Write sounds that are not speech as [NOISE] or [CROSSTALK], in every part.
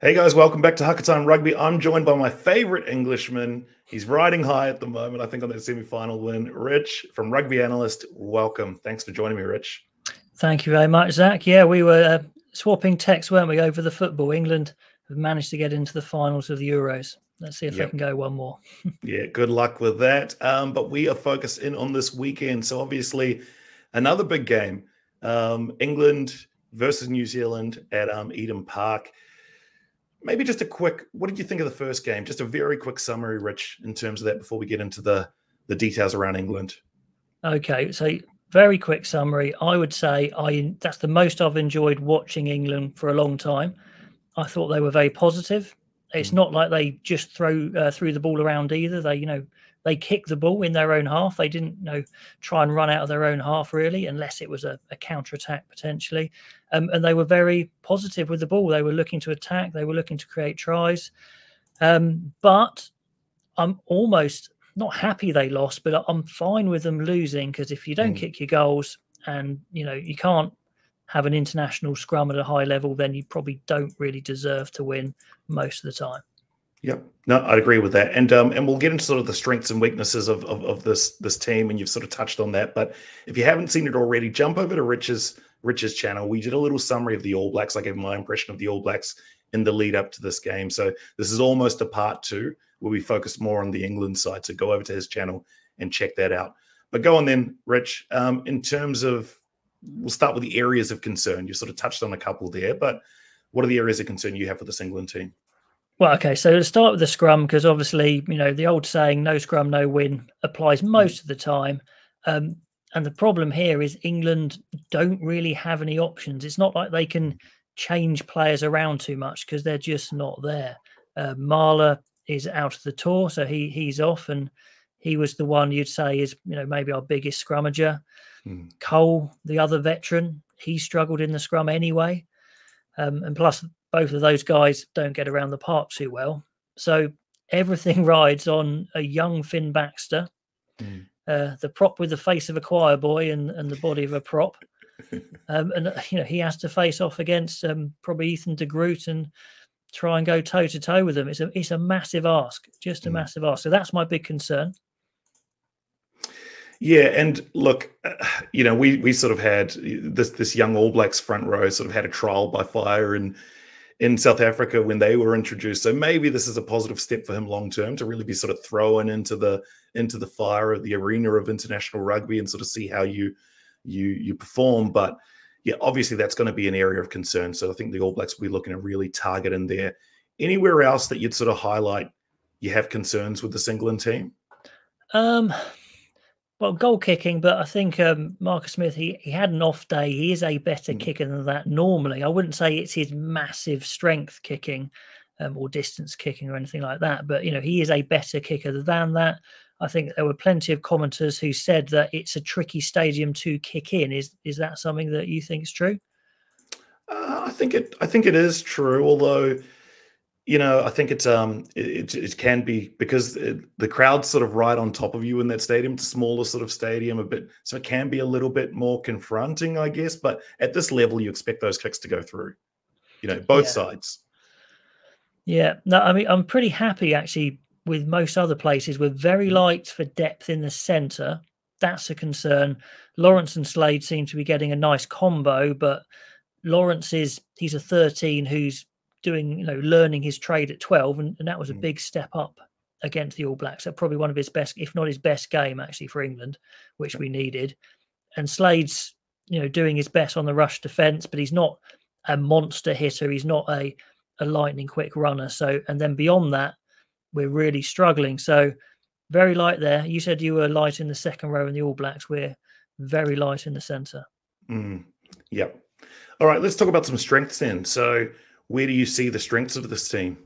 Hey guys, welcome back to Haka Time Rugby. I'm joined by my favorite Englishman. He's riding high at the moment, I think, on that semi final win. Rich from Rugby Analyst, welcome. Thanks for joining me, Rich. Thank you very much, Zach. Yeah, we were uh, swapping texts, weren't we, over the football? England have managed to get into the finals of the Euros. Let's see if yep. they can go one more. [LAUGHS] yeah, good luck with that. Um, but we are focused in on this weekend. So, obviously, another big game um, England versus New Zealand at um, Eden Park. Maybe just a quick, what did you think of the first game? Just a very quick summary, Rich, in terms of that before we get into the, the details around England. Okay, so very quick summary. I would say I that's the most I've enjoyed watching England for a long time. I thought they were very positive. It's mm. not like they just throw uh, threw the ball around either. They, you know, they kicked the ball in their own half. They didn't you know try and run out of their own half really, unless it was a, a counter attack potentially. Um, and they were very positive with the ball. They were looking to attack. They were looking to create tries. Um, but I'm almost not happy they lost, but I'm fine with them losing because if you don't mm. kick your goals and you know you can't have an international scrum at a high level, then you probably don't really deserve to win most of the time. Yep. No, I'd agree with that. And um, and we'll get into sort of the strengths and weaknesses of, of, of this this team, and you've sort of touched on that. But if you haven't seen it already, jump over to Rich's Rich's channel. We did a little summary of the All Blacks. I gave my impression of the All Blacks in the lead up to this game. So this is almost a part two where we focus more on the England side. So go over to his channel and check that out. But go on then, Rich. Um, in terms of, we'll start with the areas of concern. You sort of touched on a couple there, but what are the areas of concern you have for this England team? Well, okay, so to start with the scrum, because obviously, you know, the old saying, no scrum, no win, applies hmm. most of the time. Um, and the problem here is England don't really have any options. It's not like they can change players around too much because they're just not there. Uh, Marler is out of the tour, so he he's off, and he was the one you'd say is you know maybe our biggest scrummager. Mm. Cole, the other veteran, he struggled in the scrum anyway, um, and plus both of those guys don't get around the park too well. So everything [LAUGHS] rides on a young Fin Baxter, mm. uh, the prop with the face of a choir boy and, and the body of a prop. [LAUGHS] um, and you know he has to face off against um, probably Ethan de Groot and try and go toe to toe with them. It's a it's a massive ask, just a mm. massive ask. So that's my big concern. Yeah, and look, uh, you know, we we sort of had this this young All Blacks front row sort of had a trial by fire in in South Africa when they were introduced. So maybe this is a positive step for him long term to really be sort of thrown into the into the fire of the arena of international rugby and sort of see how you you you perform. But yeah, obviously that's going to be an area of concern. So I think the All Blacks will be looking to really target in there. Anywhere else that you'd sort of highlight you have concerns with the England team? Um, well, goal kicking, but I think um, Marcus Smith he, he had an off day. He is a better mm. kicker than that normally. I wouldn't say it's his massive strength kicking um, or distance kicking or anything like that, but you know he is a better kicker than that. I think there were plenty of commenters who said that it's a tricky stadium to kick in. Is is that something that you think is true? Uh, I think it. I think it is true. Although you know, I think it's um, it, it can be because it, the crowd's sort of right on top of you in that stadium. It's a smaller sort of stadium, a bit, so it can be a little bit more confronting, I guess. But at this level, you expect those kicks to go through. You know, both yeah. sides. Yeah, no, I mean, I'm pretty happy actually with most other places. We're very mm. light for depth in the centre. That's a concern. Lawrence and Slade seem to be getting a nice combo, but Lawrence is he's a 13 who's doing, you know, learning his trade at 12, and, and that was a mm. big step up against the All Blacks. So probably one of his best, if not his best game, actually for England, which we needed. And Slade's, you know, doing his best on the rush defence, but he's not a monster hitter. He's not a a lightning quick runner. So, and then beyond that, we're really struggling. So, very light there. You said you were light in the second row in the All Blacks. We're very light in the centre. Mm, yep. All right, let's talk about some strengths then. So, where do you see the strengths of this team?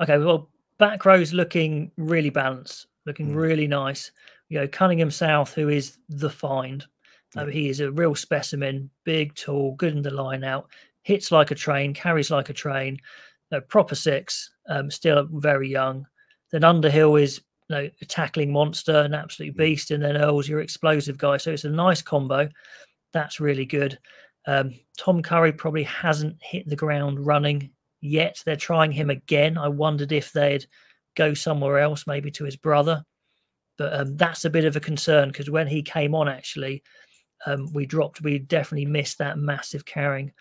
Okay, well, back row's looking really balanced, looking mm. really nice. You know, Cunningham South, who is the find. Yeah. Uh, he is a real specimen, big, tall, good in the line out, hits like a train, carries like a train. You know, proper six, um, still very young. Then Underhill is you know, a tackling monster, an absolute hmm. beast, and then Earl's your explosive guy. So it's a nice combo. That's really good. Um, Tom Curry probably hasn't hit the ground running yet. They're trying him again. I wondered if they'd go somewhere else, maybe to his brother. But um, that's a bit of a concern because when he came on, actually, um, we dropped. We definitely missed that massive carrying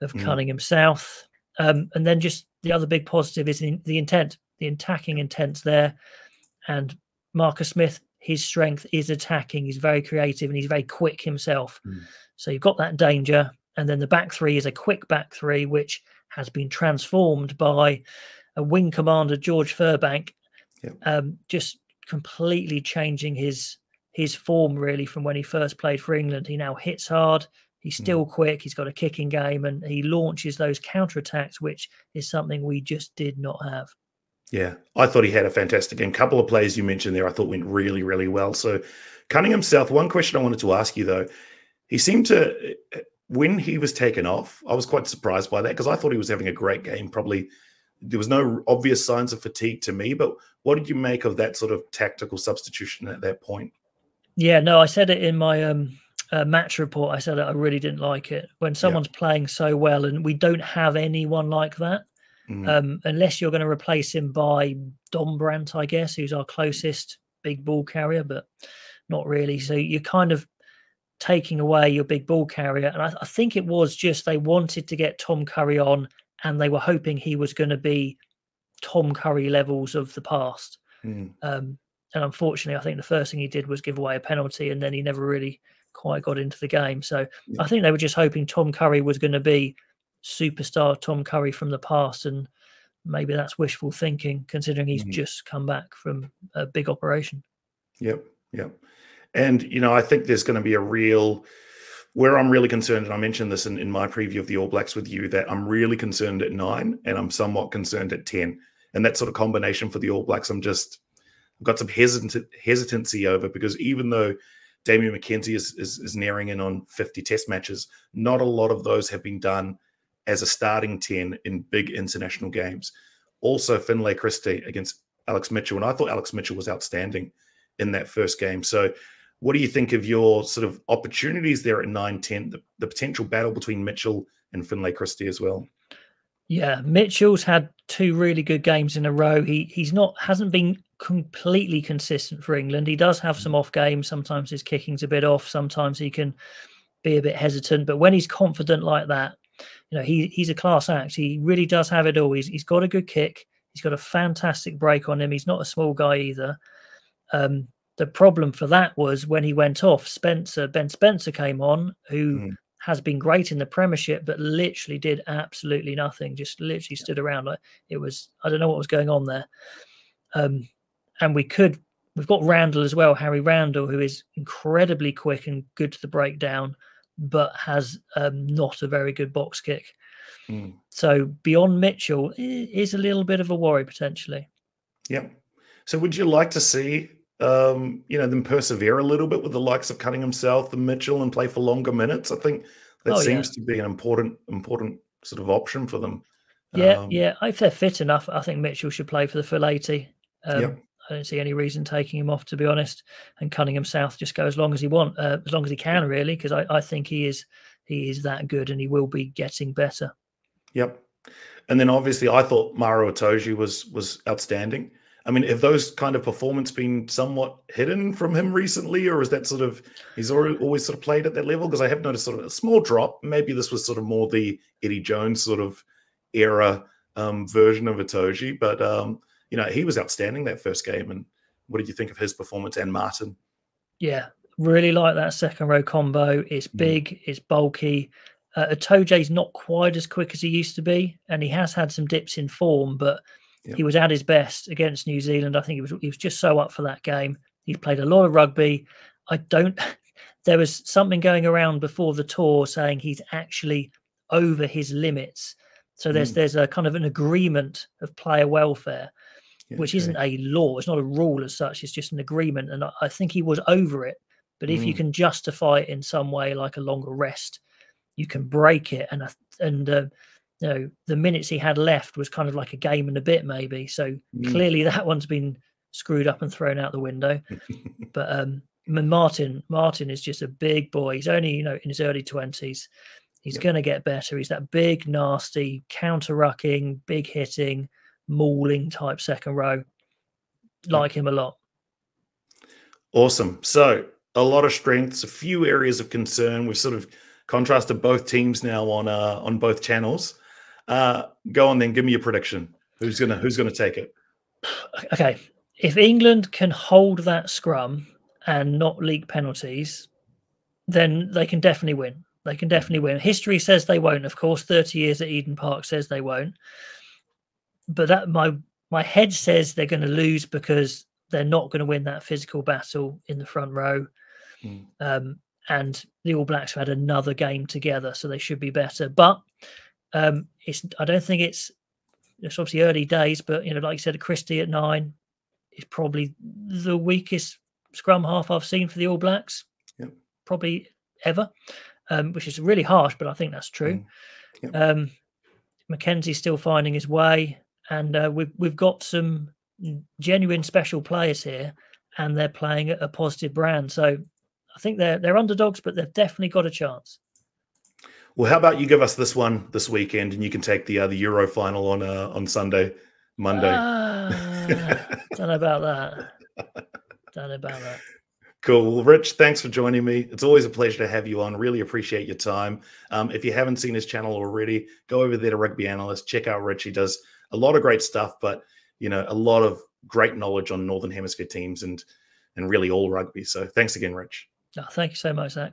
of mm. Cunningham South. Um, and then just the other big positive is in the intent, the attacking intent's there. And Marcus Smith, his strength is attacking. He's very creative and he's very quick himself. Mm. So you've got that danger. And then the back three is a quick back three, which has been transformed by a wing commander, George Furbank, yep. um, just completely changing his his form really from when he first played for England. He now hits hard. He's hmm. still mm. quick. He's got a kicking game, and he launches those counter attacks, which is something we just did not have. Yeah, I thought he had a fantastic game. Couple of plays you mentioned there, I thought went really, really well. So, Cunningham South. One question I wanted to ask you though, he seemed to when he was taken off. I was quite surprised by that because I thought he was having a great game. Probably there was no obvious signs of fatigue to me. But what did you make of that sort of tactical substitution at that point? Yeah, no, I said it in my um, uh, match report. I said I really didn't like it when someone's yeah. playing so well, and we don't have anyone like that. Mm. Um, unless you're going to replace him by Dombrandt, I guess, who's our closest big ball carrier, but not really. So you're kind of taking away your big ball carrier. And I, I think it was just they wanted to get Tom Curry on and they were hoping he was going to be Tom Curry levels of the past. Mm. Um, and unfortunately, I think the first thing he did was give away a penalty, and then he never really quite got into the game. So yeah. I think they were just hoping Tom Curry was going to be superstar Tom Curry from the past, and maybe that's wishful thinking, considering he's mm. just come back from a big operation. Yep, yep. And you know, I think there's going to be a real where I'm really concerned, and I mentioned this in, in my preview of the All Blacks with you, that I'm really concerned at nine and I'm somewhat concerned at 10. And that sort of combination for the All Blacks, I'm just, I've got some hesitant, hesitancy over because even though Damian McKenzie is, is, is nearing in on 50 test matches, not a lot of those have been done as a starting 10 in big international games. Also, Finlay Christie against Alex Mitchell. And I thought Alex Mitchell was outstanding in that first game. So what do you think of your sort of opportunities there at 9 10, the, the potential battle between Mitchell and Finlay Christie as well? Yeah, Mitchell's had two really good games in a row. He he's not hasn't been completely consistent for England. He does have some off games. Sometimes his kicking's a bit off. Sometimes he can be a bit hesitant. But when he's confident like that, you know, he he's a class act. He really does have it all. He's he's got a good kick. He's got a fantastic break on him. He's not a small guy either. Um, the problem for that was when he went off, Spencer, Ben Spencer came on, who mm. has been great in the Premiership, but literally did absolutely nothing, just literally stood around. Like it was, I don't know what was going on there. Um, and we could, we've got Randall as well, Harry Randall, who is incredibly quick and good to the breakdown, but has um, not a very good box kick. Mm. So beyond Mitchell is a little bit of a worry potentially. Yeah. So would you like to see um, you know, them persevere a little bit with the likes of Cunningham South and Mitchell and play for longer minutes. I think that oh, seems yeah. to be an important, important sort of option for them. Yeah, um, yeah. If they're fit enough, I think Mitchell should play for the full 80. Um, yeah. I don't see any reason taking him off, to be honest. And Cunningham South just go as long as he want, uh, as long as he can, really, because I, I think he is he is that good and he will be getting better. Yep. And then obviously, I thought Maro Itoje was was outstanding. I mean, have those kind of performance been somewhat hidden from him recently, or is that sort of he's already, always sort of played at that level? Because I have noticed sort of a small drop. Maybe this was sort of more the Eddie Jones sort of era um, version of Itoje, but um, you know he was outstanding that first game. And what did you think of his performance and Martin? Yeah, really like that second row combo. It's mm. big, mm. it's bulky. Uh, Itoje's not quite as quick as he used to be, and he has had some dips in form, but he was at his best against New Zealand. I think he was he was just so up for that game. He's played a lot of rugby. I don't. [LAUGHS] There was something going around before the tour saying he's actually over his limits. So there's mm. there's a kind of an agreement of player welfare, yeah, which isn't a law. It's not a rule as such. It's just an agreement, and I, I think he was over it. But if mm. you can justify it in some way, like a longer rest, you can break it. And and uh, you know, the minutes he had left was kind of like a game and a bit, maybe. So mm. clearly [LAUGHS] that one's been screwed up and thrown out the window. but um, Martin, Martin is just a big boy. He's only, you know, in his early twenties. He's yep. going to get better. He's that big, nasty, counter rucking, big hitting, mauling type second row. Like him a lot. Awesome. So a lot of strengths, a few areas of concern. We've sort of contrasted both teams now on uh, on both channels. Uh, go on then, give me your prediction. Who's gonna Who's gonna take it? Okay, if England can hold that scrum and not leak penalties, then they can definitely win. They can definitely win. History says they won't. Of course, thirty years at Eden Park says they won't. But that my my head says they're going to lose because they're not going to win that physical battle in the front row. Mm. Um, and the All Blacks have had another game together, so they should be better. But um, it's I don't think it's it's obviously early days, but you know, like you said, Christie at nine is probably the weakest scrum half I've seen for the All Blacks, yep. probably ever, um, which is really harsh, but I think that's true. Mm. Yep. Um, McKenzie's still finding his way, and uh, we've we've got some genuine special players here, and they're playing a positive brand. So I think they're they're underdogs, but they've definitely got a chance. Well, how about you give us this one this weekend, and you can take the uh, the Euro final on uh, on Sunday, Monday. Uh, [LAUGHS] don't know about that. Don't know about that. Cool. Well, Rich, thanks for joining me. It's always a pleasure to have you on. Really appreciate your time. Um, if you haven't seen his channel already, go over there to Rugby Analyst. Check out Rich. He does a lot of great stuff, but you know, a lot of great knowledge on Northern Hemisphere teams and and really all rugby. So thanks again, Rich. Oh, thank you so much, Zach.